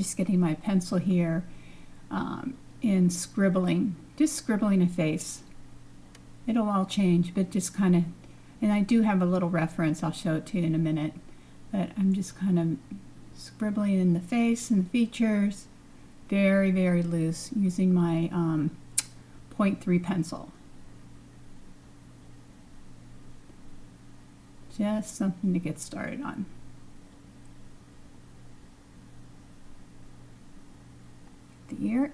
just getting my pencil here um, and scribbling, just scribbling a face. It'll all change, but just kind of, and I do have a little reference, I'll show it to you in a minute, but I'm just kind of scribbling in the face and the features, very, very loose, using my um, 0.3 pencil. Just something to get started on. Ear.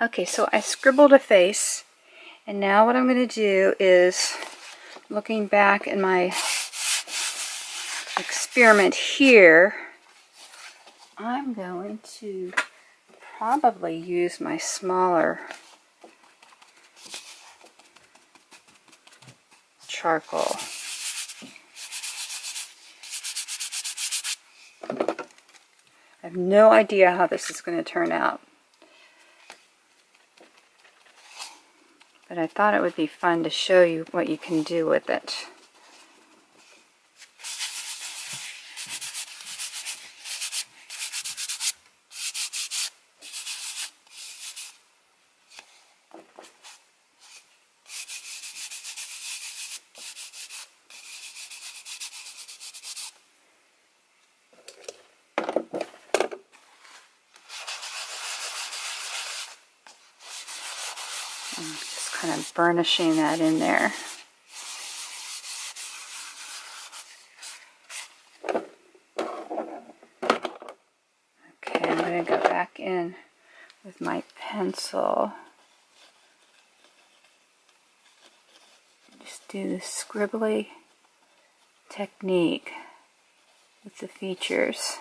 Okay, so I scribbled a face, and now what I'm going to do is, looking back in my experiment here, I'm going to probably use my smaller charcoal. Have no idea how this is going to turn out. But I thought it would be fun to show you what you can do with it. just burnishing that in there. Okay, I'm going to go back in with my pencil. Just do the scribbly technique with the features.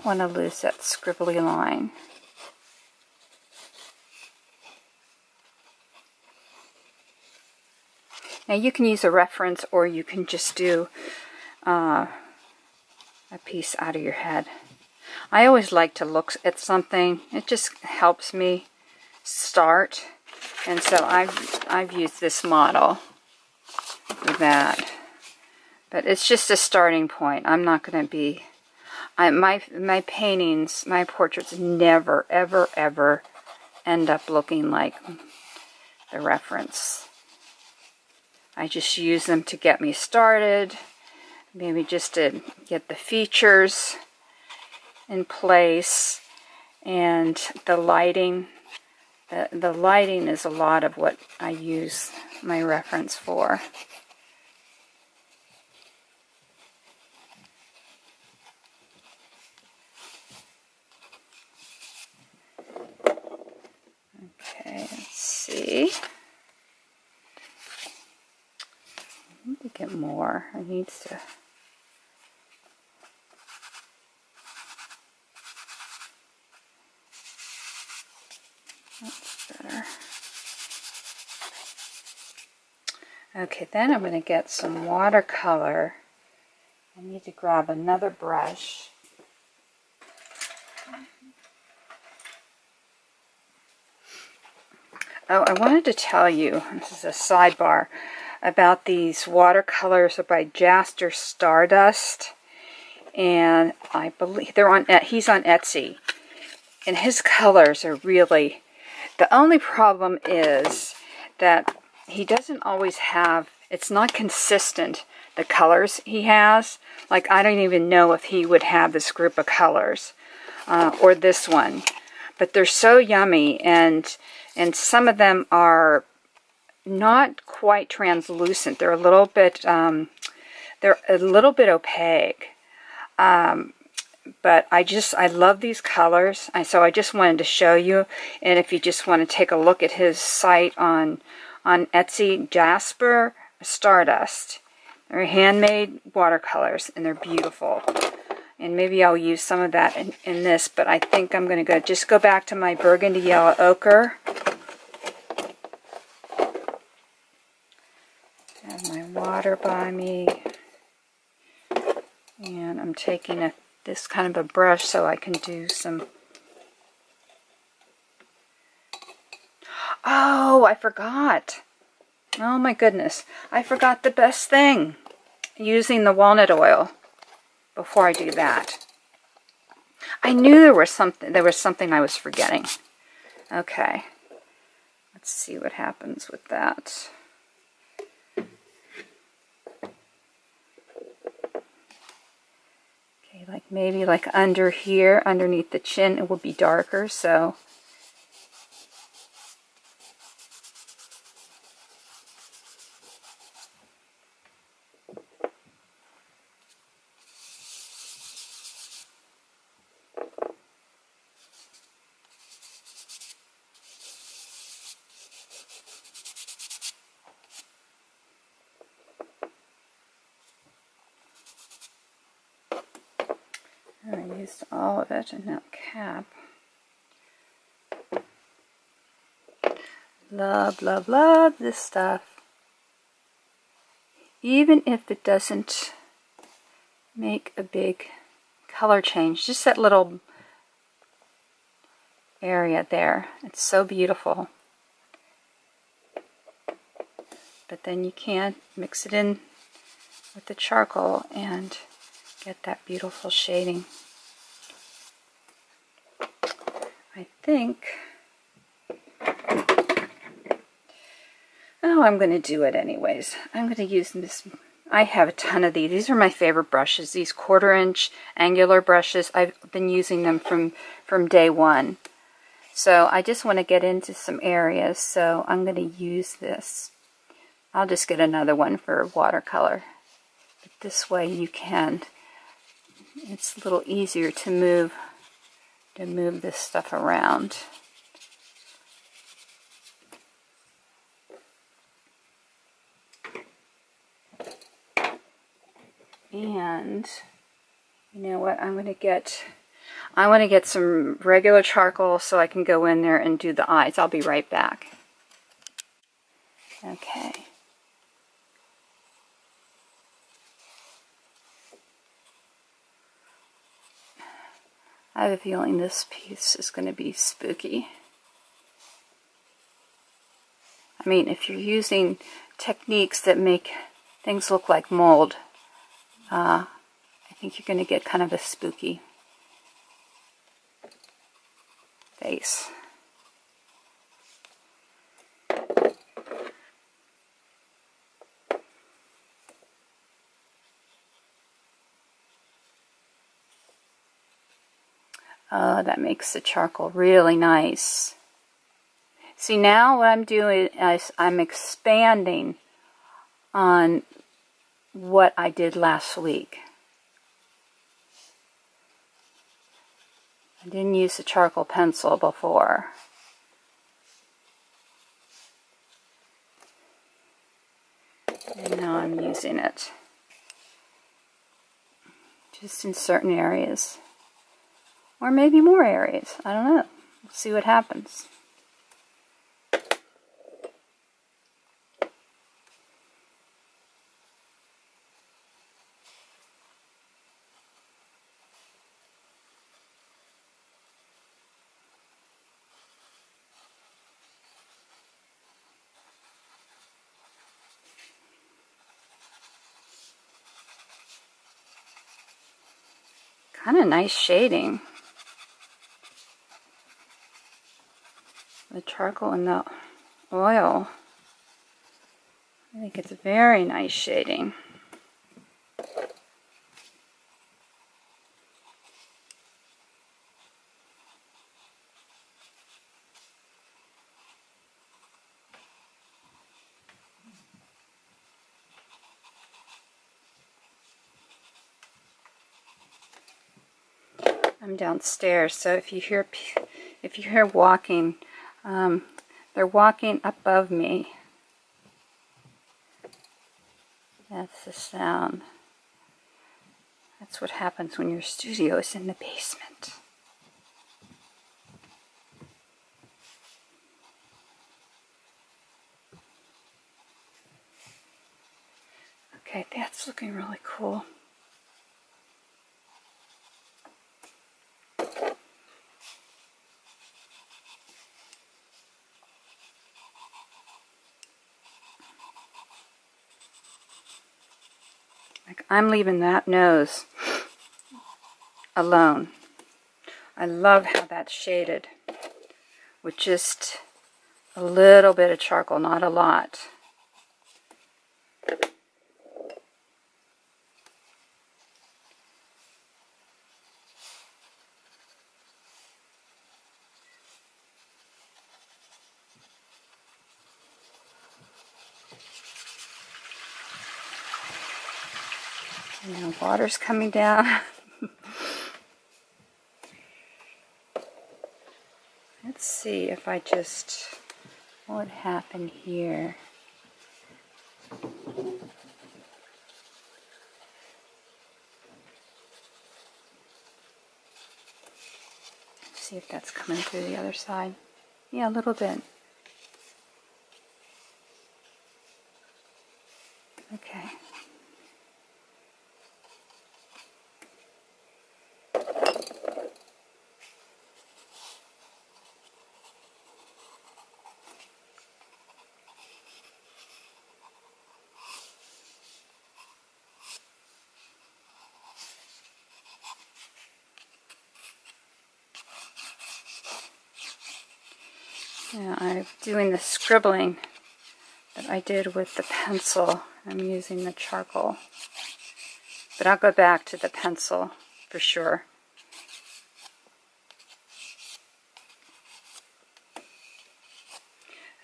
Don't want to lose that scribbly line. Now you can use a reference or you can just do uh, a piece out of your head. I always like to look at something. It just helps me start. And so I've, I've used this model for that. But it's just a starting point. I'm not going to be I, my, my paintings, my portraits never, ever, ever end up looking like the reference. I just use them to get me started, maybe just to get the features in place and the lighting. The, the lighting is a lot of what I use my reference for. See. I need to get more. I need to. That's better. Okay, then I'm going to get some watercolor. I need to grab another brush. Oh, I wanted to tell you, this is a sidebar, about these watercolors by Jasper Stardust. And I believe they're on, he's on Etsy. And his colors are really, the only problem is that he doesn't always have, it's not consistent, the colors he has. Like, I don't even know if he would have this group of colors, uh, or this one. But they're so yummy, and and some of them are not quite translucent. They're a little bit, um, they're a little bit opaque. Um, but I just, I love these colors. So I just wanted to show you. And if you just want to take a look at his site on, on Etsy, Jasper Stardust. They're handmade watercolors and they're beautiful. And maybe I'll use some of that in, in this, but I think I'm going to go just go back to my burgundy yellow ochre. Have my water by me. And I'm taking a this kind of a brush so I can do some... Oh, I forgot. Oh my goodness. I forgot the best thing. Using the walnut oil before I do that. I knew there was something there was something I was forgetting. Okay. Let's see what happens with that. Like maybe like under here, underneath the chin, it will be darker, so used that cap. Love, love, love this stuff. Even if it doesn't make a big color change, just that little area there. It's so beautiful. But then you can mix it in with the charcoal and get that beautiful shading. I think, oh, I'm going to do it anyways. I'm going to use this, I have a ton of these. These are my favorite brushes, these quarter inch angular brushes. I've been using them from, from day one. So I just want to get into some areas, so I'm going to use this. I'll just get another one for watercolor. But this way you can, it's a little easier to move to move this stuff around. And you know what, I'm going to get, I want to get some regular charcoal so I can go in there and do the eyes. I'll be right back. Okay. I have a feeling this piece is going to be spooky. I mean, if you're using techniques that make things look like mold, uh, I think you're going to get kind of a spooky face. Uh, that makes the charcoal really nice. See, now what I'm doing is I'm expanding on what I did last week. I didn't use the charcoal pencil before. And now I'm using it. Just in certain areas. Or maybe more areas. I don't know. We'll see what happens. kind of nice shading. The charcoal and the oil. I think it's very nice shading. I'm downstairs, so if you hear if you hear walking, um, they're walking above me. That's the sound. That's what happens when your studio is in the basement. Okay, that's looking really cool. I'm leaving that nose alone. I love how that's shaded with just a little bit of charcoal, not a lot. And water's coming down. Let's see if I just, what would happen here? See if that's coming through the other side. Yeah, a little bit. Okay. Yeah, I'm doing the scribbling that I did with the pencil. I'm using the charcoal. But I'll go back to the pencil for sure.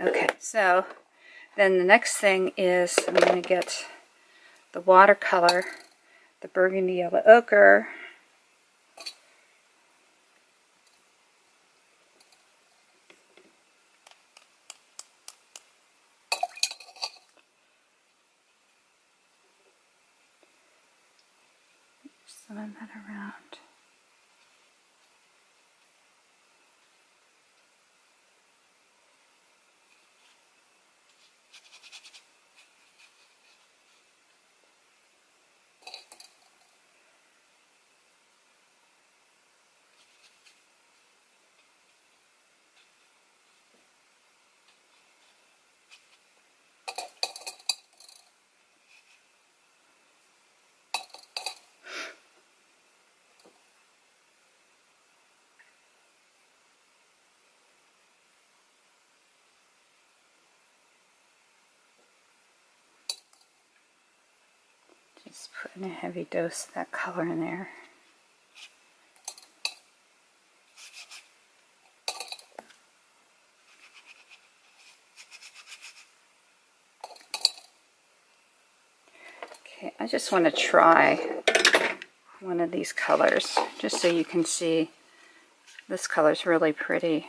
Okay, so then the next thing is I'm going to get the watercolor, the burgundy yellow ochre, some that around. Just putting a heavy dose of that color in there. Okay, I just want to try one of these colors just so you can see this color is really pretty.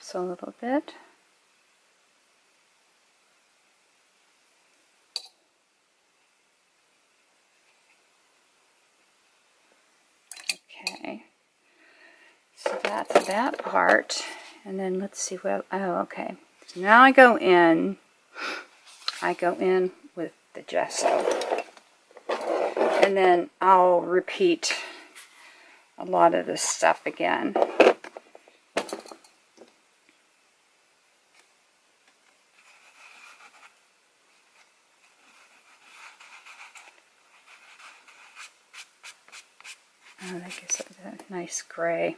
lips a little bit. Okay, so that's that part. And then let's see what, oh, okay. So now I go in, I go in with the gesso. And then I'll repeat a lot of this stuff again. Oh, that gives it a nice gray.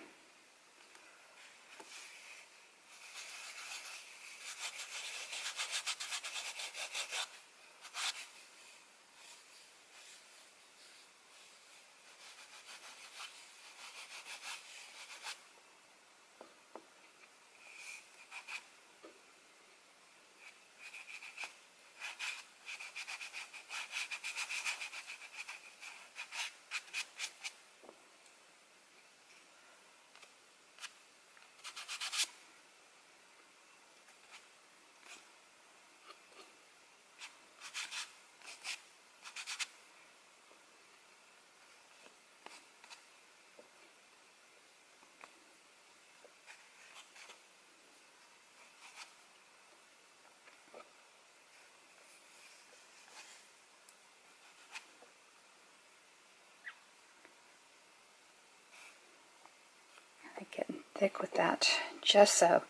Thick with that gesso.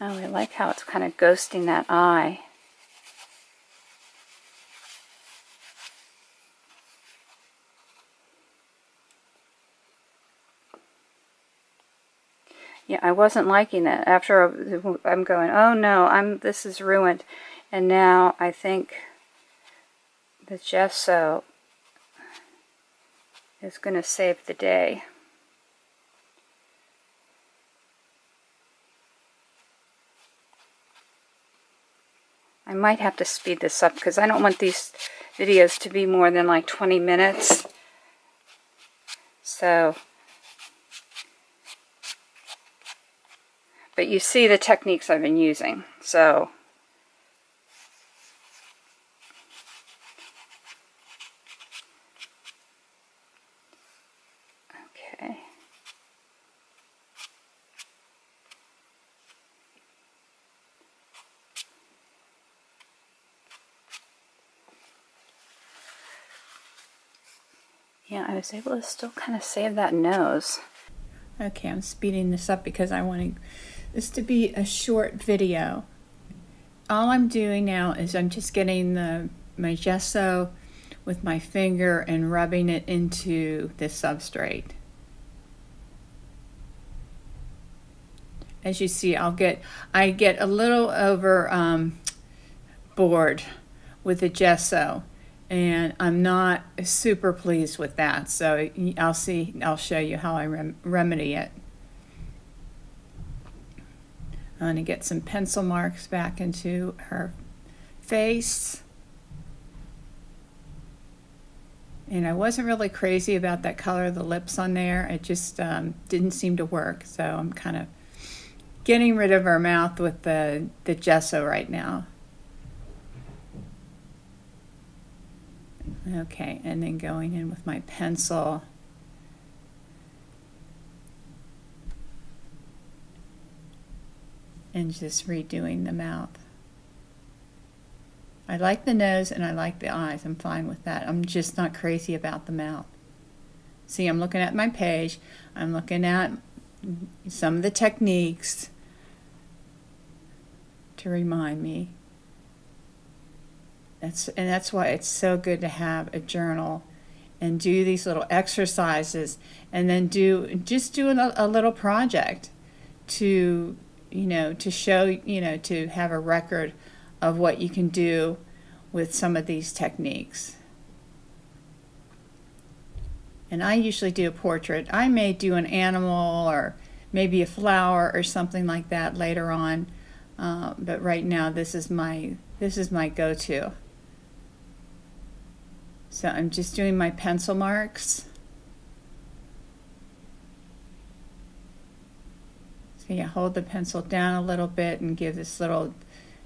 Oh, I like how it's kind of ghosting that eye. I wasn't liking it. After I'm going, oh no, I'm this is ruined, and now I think the gesso is going to save the day. I might have to speed this up because I don't want these videos to be more than like 20 minutes. So But you see the techniques I've been using. So okay. Yeah, I was able to still kind of save that nose. Okay, I'm speeding this up because I want to this to be a short video. All I'm doing now is I'm just getting the my gesso with my finger and rubbing it into the substrate. As you see, I'll get I get a little over um, bored with the gesso and I'm not super pleased with that. So I'll see, I'll show you how I rem remedy it. I'm going to get some pencil marks back into her face. And I wasn't really crazy about that color of the lips on there. It just um, didn't seem to work. So I'm kind of getting rid of her mouth with the, the gesso right now. Okay, and then going in with my pencil. And just redoing the mouth. I like the nose and I like the eyes. I'm fine with that. I'm just not crazy about the mouth. See, I'm looking at my page. I'm looking at some of the techniques to remind me. That's and that's why it's so good to have a journal and do these little exercises and then do just do a, a little project to you know, to show, you know, to have a record of what you can do with some of these techniques. And I usually do a portrait. I may do an animal or maybe a flower or something like that later on. Uh, but right now this is my this is my go-to. So I'm just doing my pencil marks. So you hold the pencil down a little bit and give this little,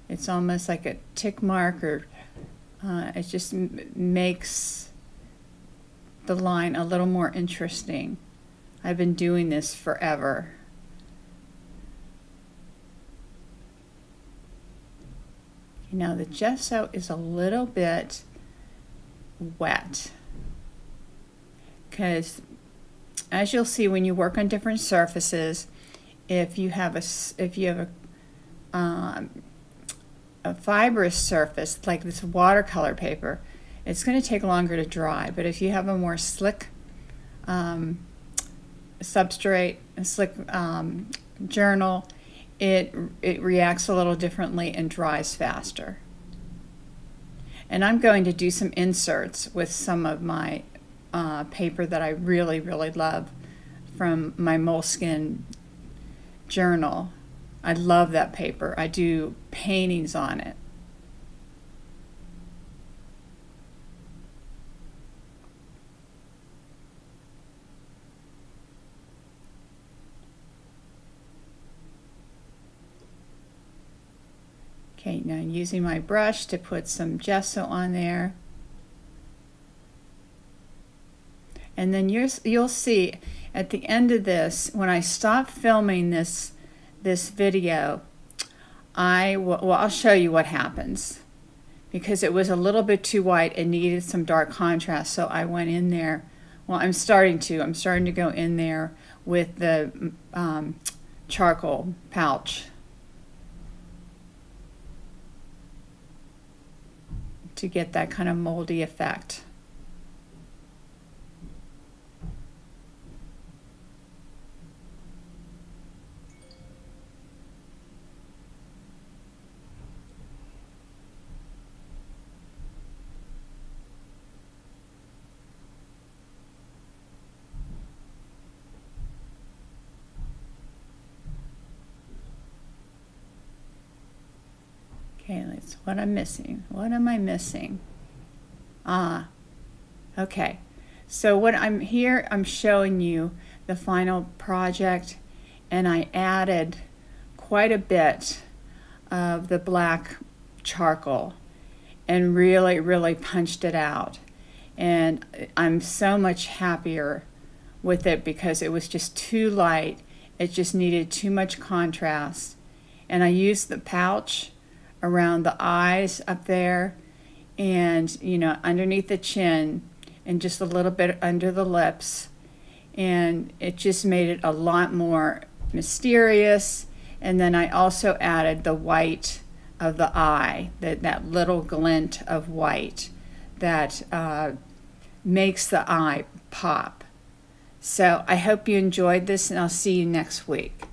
it's almost like a tick mark or uh, it just makes the line a little more interesting. I've been doing this forever. Know, the gesso is a little bit wet because as you'll see when you work on different surfaces, if you have a if you have a um, a fibrous surface like this watercolor paper, it's going to take longer to dry. But if you have a more slick um, substrate, a slick um, journal, it it reacts a little differently and dries faster. And I'm going to do some inserts with some of my uh, paper that I really, really love from my Moleskine journal. I love that paper. I do paintings on it. Okay, now I'm using my brush to put some gesso on there. And then you'll see at the end of this, when I stop filming this, this video, I will, well, I'll show you what happens because it was a little bit too white and needed some dark contrast. So I went in there. Well, I'm starting to. I'm starting to go in there with the um, charcoal pouch. to get that kind of moldy effect. Okay, let's, what I'm missing. What am I missing? Ah, okay. So what I'm here, I'm showing you the final project and I added quite a bit of the black charcoal and really, really punched it out. And I'm so much happier with it because it was just too light. It just needed too much contrast. And I used the pouch around the eyes up there and you know underneath the chin and just a little bit under the lips. And it just made it a lot more mysterious. And then I also added the white of the eye that that little glint of white that uh, makes the eye pop. So I hope you enjoyed this and I'll see you next week